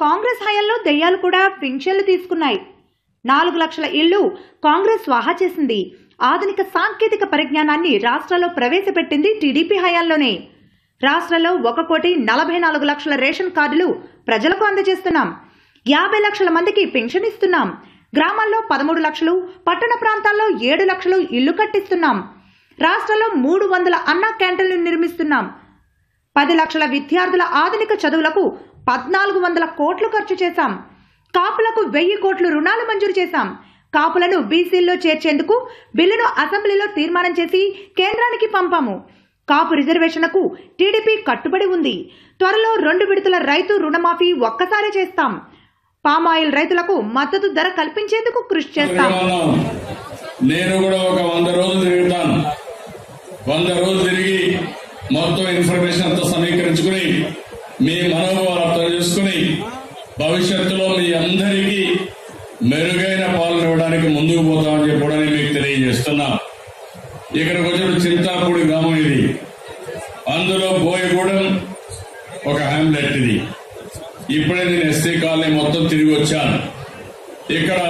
కాంగ్రెస్ హయాంలో దెయ్యాలు కూడా పింఛన్లు తీసుకున్నాయి. నాలుగు లక్షల ఇళ్ళు కాంగ్రెస్ వాహా చేసింది. ఆధునిక సాంకేతిక పరిజ్ఞానాన్ని రాష్ట్రంలో ప్రవేశపెట్టింది టీడీపీ హయాంలోనే. రాష్ట్రంలో ఒక కోటి నలభై నాలుగు లక్షల రేషన్ కార్డులు ప్రజలకు అందజేస్తున్నాం. యాభై లక్షల మందికి పెన్షన్ ఇస్తున్నాం. గ్రామాల్లో పదమూడు లక్షలు పట్టణ ప్రాంతాల్లో ఏడు లక్షలు ఇళ్ళు కట్టిస్తున్నాం. రాష్ట్రంలో మూడు వందల అన్న క్యాంటీన్లు నిర్మిస్తున్నాం. పది లక్షల విద్యార్థుల ఆధునిక చదువులకు పద్నాలుగు వందల కోట్లు ఖర్చు చేశాం. కాపులకు వెయ్యి కోట్లు రుణాలు మంజూరు చేశాం. కాపులను బీసీల్లో చేర్చేందుకు బిల్లును అసెంబ్లీలో తీర్మానం చేసి కేంద్రానికి పంపాము. కాపు రిజర్వేషన్కు టీడీపీ కట్టుబడి ఉంది. త్వరలో రెండు విడతల రైతు రుణమాఫీ ఒక్కసారి చేస్తాం. పామాయిల్ రైతులకు మద్దతు ధర కల్పించేందుకు కృషి చేస్తాం. ఉన్నాం. నేను కూడా ఒక వంద రోజులు తిరుగుతాను. వంద రోజులు తిరిగి మొత్తం ఇన్ఫర్మేషన్ అంతా సమీకరించుకుని మీ మనోభావాలు అర్థం చేసుకుని భవిష్యత్తులో మీ అందరికీ మెరుగైన పాలన ఇవ్వడానికి ముందుకు పోతామని చెప్పడానికి మీకు తెలియజేస్తున్నా. ఇక్కడికి వచ్చిన చింతాపూడి గ్రామం ఇది. అందులో బోయగూడెం ఒక హ్యామ్లెట్ ఇది. ఇప్పుడే నేను ఎస్సీ కాలనీ మొత్తం తిరిగి వచ్చాను. ఇక్కడ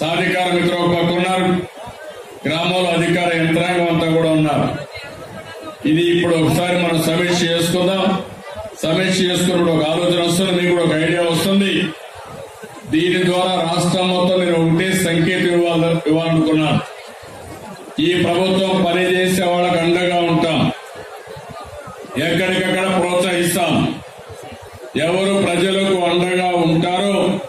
సాధికార మిత్రులు ఒక పక్క ఉన్నారు గ్రామంలో అధికార యంత్రాంగం అంతా కూడా ఉన్నారు. ఇది ఇప్పుడు ఒకసారి మనం సమీక్ష చేసుకుందాం. సమీక్ష చేసుకున్నప్పుడు ఒక ఆలోచన వస్తుంది మీకు కూడా ఒక ఐడియా వస్తుంది. దీని ద్వారా రాష్ట్రం మొత్తం నేను ఒకటే సంకేతం ఇవ్వాలి ఇవ్వాలనుకున్నాను. ఈ ప్రభుత్వం పనిచేసే వాళ్ళకు అండగా ఉంటాం. ఎక్కడికక్కడ ప్రోత్సహిస్తాం. ఎవరు ప్రజలకు అండగా ఉంటారో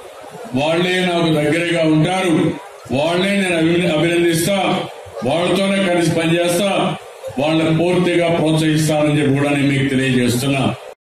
వాళ్ళే నాకు దగ్గరగా ఉంటారు. వాళ్ళే నేను అభినందిస్తా. వాళ్ళతోనే కలిసి పనిచేస్తా. వాళ్ళని పూర్తిగా ప్రోత్సహిస్తానని చెప్పి కూడా నేను మీకు తెలియజేస్తున్నా.